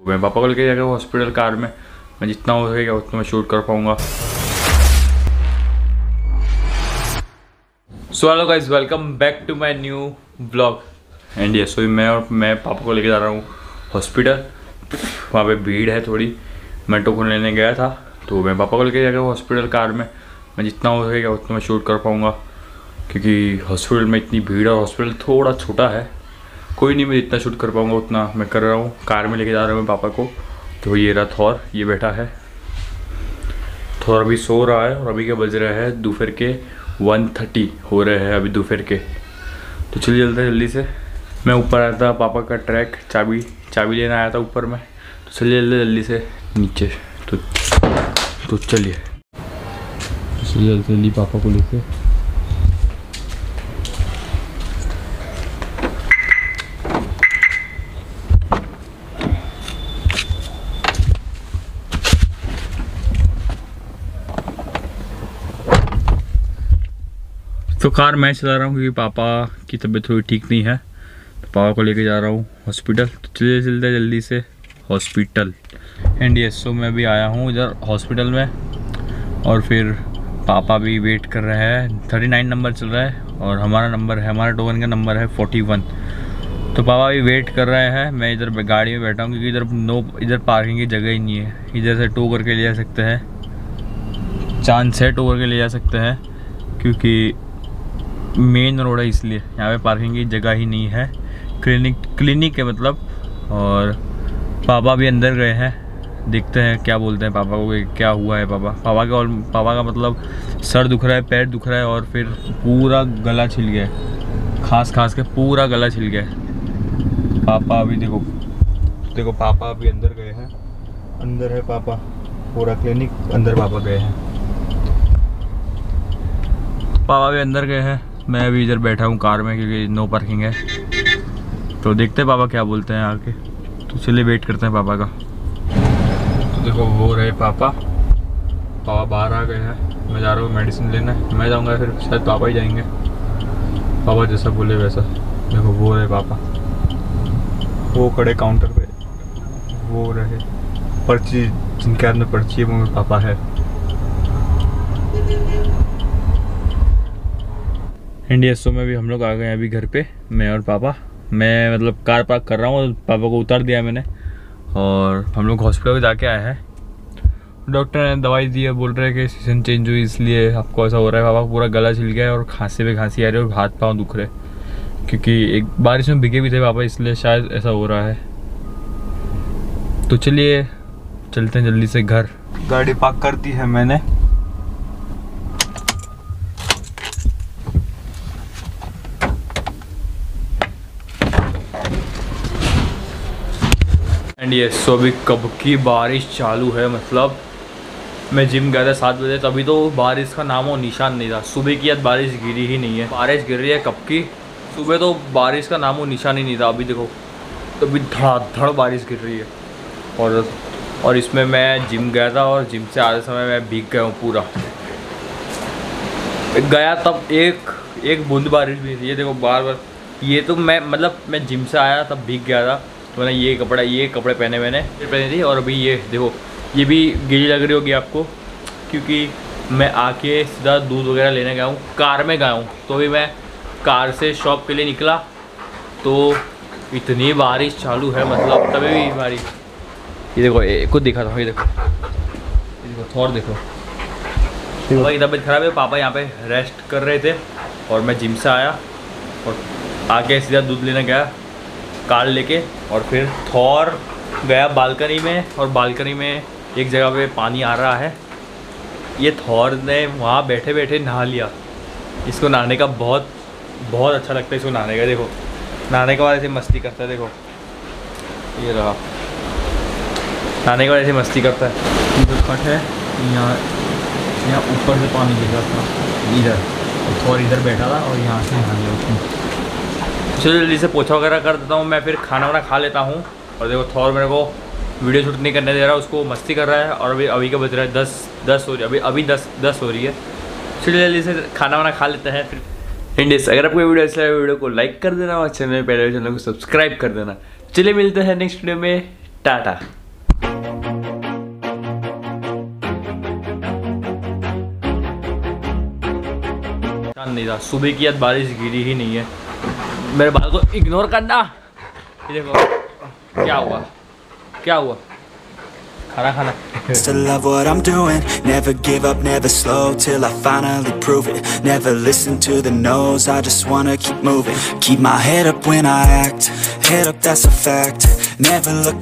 मैं पापा को लेके जाएगा हॉस्पिटल कार में, मैं जितना हो सकेगा उतना मैं शूट कर पाऊँगा। So hello welcome back to my new blog and ये सो मैं और मैं पापा को लेके जा रहा हूँ हॉस्पिटल वहाँ पे भीड़ है थोड़ी। मैं टोकन लेने गया था तो मैं पापा को लेके जाएगा हॉस्पिटल कार में, मैं जितना हो सकेगा उतना मैं शूट कर पाऊँगा। क्योंकि हॉस्पिटल में इतनी भीड़ है हॉस्पिटल थोड़ा छोटा है। कोई नहीं, मैं जितना शूट कर पाऊँगा, उतना मैं कर रहा हूँ। कार में लेके जा रहा हूँ मैं पापा को। तो ये रहा थौर, ये बैठा है। थौर अभी सो रहा है और अभी क्या बज रहा है? दोपहर के वन थर्टी हो रहे हैं अभी दोपहर के। तो चलिए जल्दी जल्दी से। मैं ऊपर आया था पापा का ट्रैक चाबी चाबी लेना आया था ऊपर में। तो चलिए जल्दी जल्दी से नीचे। तो तो चलिए। चलिए जल्दी पापा को लेके। तो कार मैं चला रहा हूँ क्योंकि पापा की तबीयत थोड़ी ठीक नहीं है। तो पापा को लेके जा रहा हूँ हॉस्पिटल तो चलिए, चलते जल्दी से हॉस्पिटल एंड यस सो मैं भी आया हूँ इधर हॉस्पिटल में। और फिर पापा भी वेट कर रहे हैं। थर्टी नाइन नंबर चल रहा है और हमारा नंबर है, हमारा टोकन का नंबर है फोर्टी वन तो पापा भी वेट कर रहे हैं। मैं इधर गाड़ी में बैठा हूँ क्योंकि इधर नो इधर पार्किंग की जगह ही नहीं है। इधर से टो करके ले जा सकते हैं। चांस है टो करके ले जा सकते हैं। क्योंकि मेन रोड है इसलिए, यहाँ पे पार्किंग की जगह ही नहीं है। क्लिनिक क्लिनिक है मतलब और पापा भी अंदर गए हैं। देखते हैं क्या बोलते हैं पापा को क्या हुआ है पापा। पापा का और, पापा का मतलब सर दुख रहा है, पैर दुख रहा है और फिर पूरा गला छिल गया खास खास के पूरा गला छिल गया पापा अभी देखो देखो पापा अभी अंदर गए हैं। अंदर है पापा, पूरा क्लिनिक, अंदर पापा गए हैं। पापा भी अंदर गए हैं। मैं अभी इधर बैठा हूँ कार में, क्योंकि नो पार्किंग है। तो देखते हैं पापा क्या बोलते हैं आके। तो चलिए वेट करते हैं पापा का। तो देखो, वो रहे पापा। पापा बाहर आ गए हैं। मैं जा रहा हूँ मेडिसिन लेने। मैं जाऊँगा फिर, शायद पापा ही जाएँगे। पापा जैसा बोले वैसा। देखो, वो रहे पापा। वो खड़े काउंटर पे। वो रहे। पर्ची, जिनके हाथ में पर्ची है, वो मेरे पापा है। इंडिया सो में भी हम लोग आ गए हैं अभी घर पे, मैं और पापा। मैं मतलब कार पार्क कर रहा हूँ पापा को उतार दिया मैंने। और हम लोग हॉस्पिटल में जाके आए हैं। डॉक्टर ने दवाई दी है, बोल रहे हैं कि सीज़न चेंज हुई, इसलिए आपको ऐसा हो रहा है। पापा पूरा गला छिल गया है और खांसी पे खांसी आ रही है और हाथ पाँव दुख रहे क्योंकि एक बारिश में भिगे भी थे पापा, इसलिए शायद ऐसा हो रहा है। तो चलिए, चलते हैं जल्दी से घर। गाड़ी पार्क कर दी है मैंने। एंड ये सो अभी कब की बारिश चालू है मतलब? मैं जिम गया था सात बजे, तभी तो बारिश का नामो निशान नहीं था। सुबह की आज बारिश गिरी ही नहीं है। बारिश गिर रही है कब की? सुबह तो बारिश का नामो निशान ही नहीं था, अभी देखो। तो अभी धड़ाधड़ बारिश गिर रही है। और और इसमें मैं जिम गया था और जिम से आते समय मैं भीग गया हूँ पूरा। गया तब एक एक बूंद बारिश भी थी। ये देखो बार बार, ये तो मैं मतलब मैं जिम से आया तब भीग गया था। तो मैंने ये कपड़ा ये कपड़े पहने मैंने पहनी थी और अभी ये देखो ये भी गिली लग रही होगी आपको क्योंकि मैं आके सीधा दूध वगैरह लेने गया हूँ कार में गया हूँ तो अभी मैं कार से शॉप के लिए निकला तो इतनी बारिश चालू है मतलब तभी भी बारिश। ये देखो ये खुद दिखा था ये देखो। ये देखो थोड़ा देखो। पापा की तबीयत ख़राब है पापा यहाँ पे रेस्ट कर रहे थे और मैं जिम से आया और आके सीधा दूध लेने गया। कार लेके और फिर थौर गया बालकनी में और बालकनी में एक जगह पे पानी आ रहा है। ये थौर ने वहाँ बैठे बैठे नहा लिया। इसको नहाने का बहुत बहुत अच्छा लगता है इसको नहाने का, देखो। नहाने के बाद ऐसे मस्ती करता है, देखो। ये रहा। नहाने के बाद ऐसे मस्ती करता है। जो कट है, यहाँ यहाँ ऊपर से पानी गिर रहा था। इधर और इधर बैठा था और यहाँ से नहा लिया उसने। चलो जल्दी से पोछा वगैरह कर देता हूँ, मैं फिर खाना वाना खा लेता हूँ। और देखो थोड़ा मेरे को वीडियो शूट नहीं करने दे रहा, उसको मस्ती कर रहा है और अभी अभी का बज रहा है दस दस हो रही है, अभी अभी दस दस हो रही है। चलिए जल्दी से खाना वाना खा लेते हैं फिर। इंडियस अगर आपको वीडियो अच्छा लगे, वीडियो को लाइक कर देना और चैनल पहले चैनल को सब्सक्राइब कर देना। चलिए मिलते हैं नेक्स्ट वीडियो में। टाटा। नहीं था, सुबह की याद बारिश गिरी ही नहीं है। मेरे बाल को इग्नोर करना ये देखो क्या हुआ क्या हुआ खाना खाना Still love what I'm doing Never give up, never slow Till I finally prove it Never listen to the no's I just wanna keep moving Keep my head up when I act Head up, that's a fact Never looking